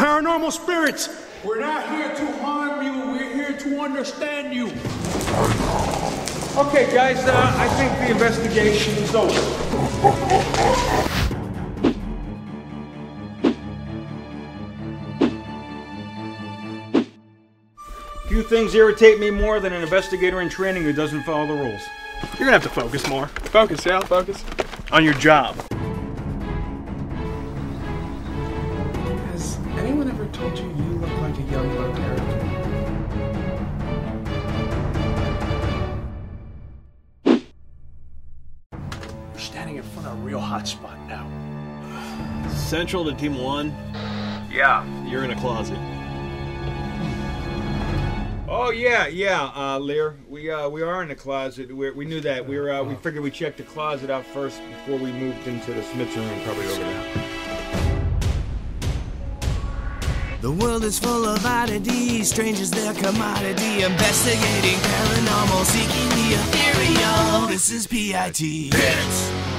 paranormal spirits. We're not here to harm you. We're here to understand you. Okay, guys, uh, I think the investigation is over. Few things irritate me more than an investigator in training who doesn't follow the rules. You're gonna have to focus more. Focus, Sal, focus. On your job. Standing in front of a real hot spot now. Central to Team One, Yeah. you're in a closet. Oh yeah, yeah, uh, Lear. We uh, we are in the closet. we we knew that. We were uh, we figured we checked the closet out first before we moved into the Smiths room, probably over there. The world is full of oddities, strangers their commodity. Investigating paranormal, seeking the ethereal. This is PIT. Hits.